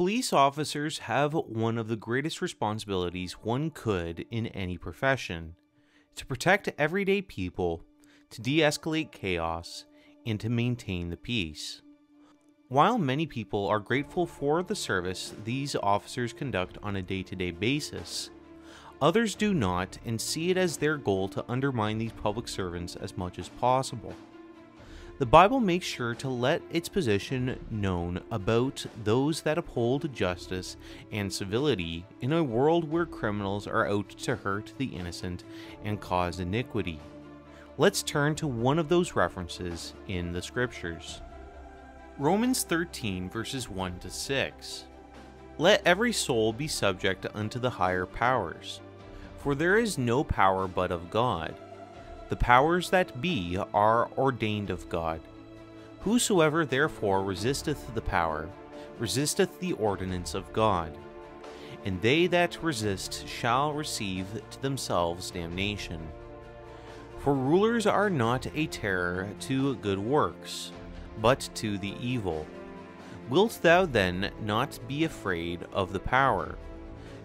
Police officers have one of the greatest responsibilities one could in any profession to protect everyday people, to de escalate chaos, and to maintain the peace. While many people are grateful for the service these officers conduct on a day to day basis, others do not and see it as their goal to undermine these public servants as much as possible. The Bible makes sure to let its position known about those that uphold justice and civility in a world where criminals are out to hurt the innocent and cause iniquity. Let's turn to one of those references in the scriptures. Romans 13 verses 1 to 6. Let every soul be subject unto the higher powers, for there is no power but of God the powers that be are ordained of God. Whosoever therefore resisteth the power, resisteth the ordinance of God. And they that resist shall receive to themselves damnation. For rulers are not a terror to good works, but to the evil. Wilt thou then not be afraid of the power?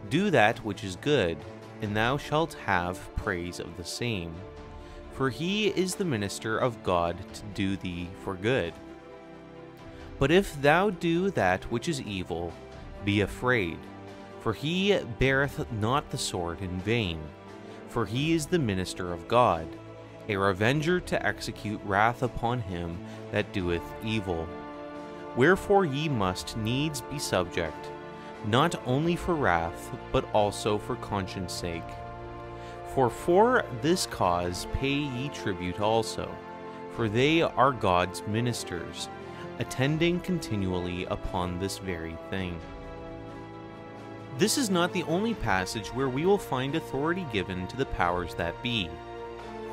Do that which is good, and thou shalt have praise of the same for he is the minister of God to do thee for good. But if thou do that which is evil, be afraid, for he beareth not the sword in vain, for he is the minister of God, a revenger to execute wrath upon him that doeth evil. Wherefore ye must needs be subject, not only for wrath, but also for conscience sake. For for this cause pay ye tribute also, for they are God's ministers, attending continually upon this very thing. This is not the only passage where we will find authority given to the powers that be,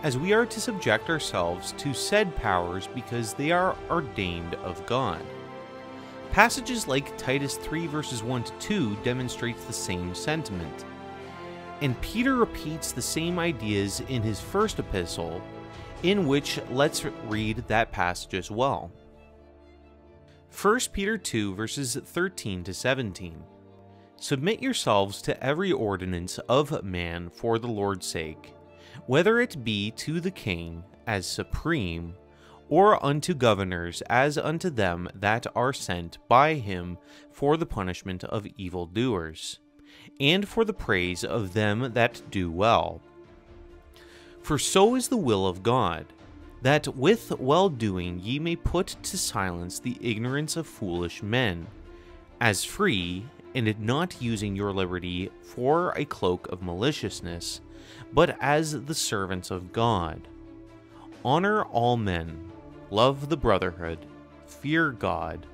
as we are to subject ourselves to said powers because they are ordained of God. Passages like Titus 3 verses 1 to 2 demonstrates the same sentiment and Peter repeats the same ideas in his first epistle, in which let's read that passage as well. 1 Peter 2 verses 13 to 17. Submit yourselves to every ordinance of man for the Lord's sake, whether it be to the king as supreme, or unto governors as unto them that are sent by him for the punishment of evildoers and for the praise of them that do well. For so is the will of God, that with well doing ye may put to silence the ignorance of foolish men, as free, and not using your liberty for a cloak of maliciousness, but as the servants of God. Honor all men, love the brotherhood, fear God,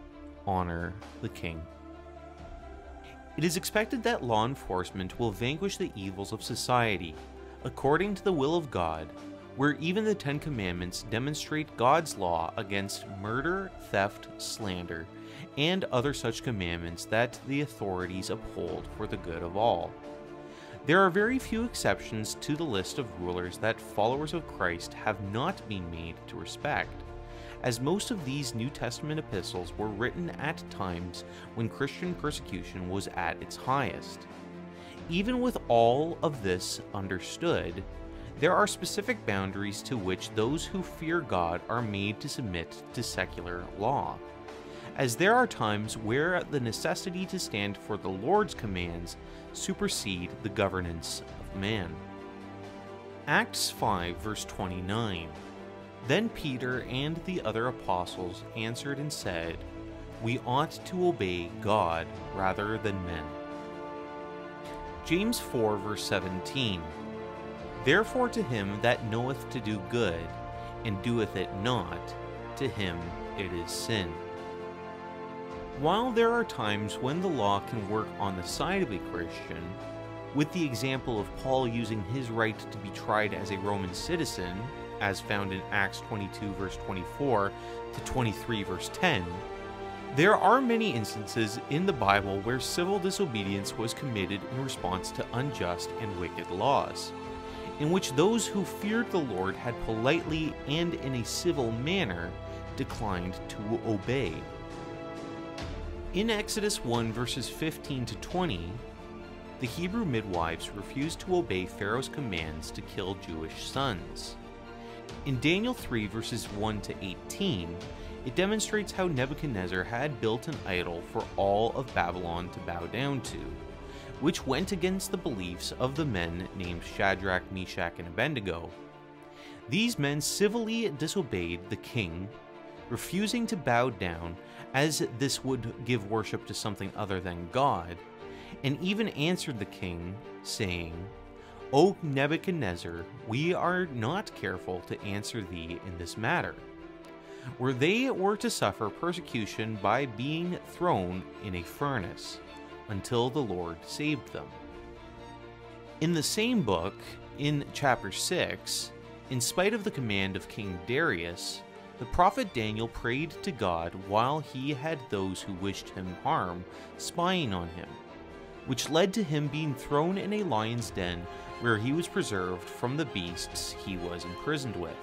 honor the king. It is expected that law enforcement will vanquish the evils of society, according to the will of God, where even the Ten Commandments demonstrate God's law against murder, theft, slander, and other such commandments that the authorities uphold for the good of all. There are very few exceptions to the list of rulers that followers of Christ have not been made to respect as most of these New Testament epistles were written at times when Christian persecution was at its highest. Even with all of this understood, there are specific boundaries to which those who fear God are made to submit to secular law, as there are times where the necessity to stand for the Lord's commands supersede the governance of man. Acts 5 verse 29 then Peter and the other apostles answered and said, We ought to obey God rather than men. James 4 verse 17 Therefore to him that knoweth to do good, and doeth it not, to him it is sin. While there are times when the law can work on the side of a Christian, with the example of Paul using his right to be tried as a Roman citizen as found in Acts 22, verse 24 to 23, verse 10, there are many instances in the Bible where civil disobedience was committed in response to unjust and wicked laws, in which those who feared the Lord had politely and in a civil manner declined to obey. In Exodus 1 verses 15 to 20, the Hebrew midwives refused to obey Pharaoh's commands to kill Jewish sons. In Daniel 3 verses 1 to 18, it demonstrates how Nebuchadnezzar had built an idol for all of Babylon to bow down to, which went against the beliefs of the men named Shadrach, Meshach, and Abednego. These men civilly disobeyed the king, refusing to bow down as this would give worship to something other than God, and even answered the king, saying, O Nebuchadnezzar, we are not careful to answer thee in this matter. Where they were to suffer persecution by being thrown in a furnace, until the Lord saved them. In the same book, in chapter 6, in spite of the command of King Darius, the prophet Daniel prayed to God while he had those who wished him harm spying on him, which led to him being thrown in a lion's den where he was preserved from the beasts he was imprisoned with.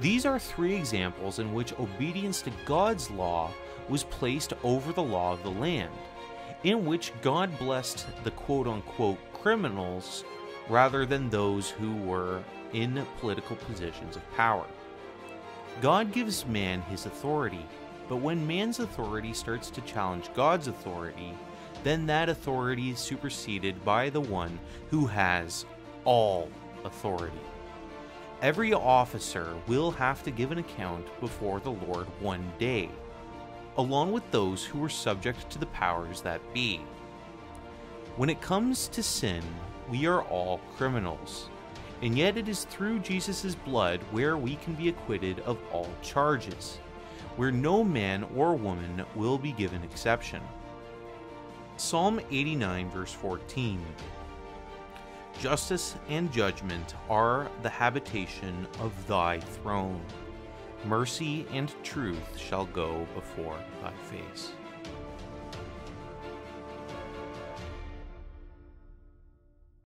These are three examples in which obedience to God's law was placed over the law of the land, in which God blessed the quote unquote criminals rather than those who were in political positions of power. God gives man his authority, but when man's authority starts to challenge God's authority, then that authority is superseded by the one who has all authority. Every officer will have to give an account before the Lord one day, along with those who were subject to the powers that be. When it comes to sin, we are all criminals, and yet it is through Jesus' blood where we can be acquitted of all charges, where no man or woman will be given exception. Psalm 89, verse 14 Justice and judgment are the habitation of thy throne. Mercy and truth shall go before thy face.